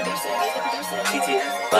TTF,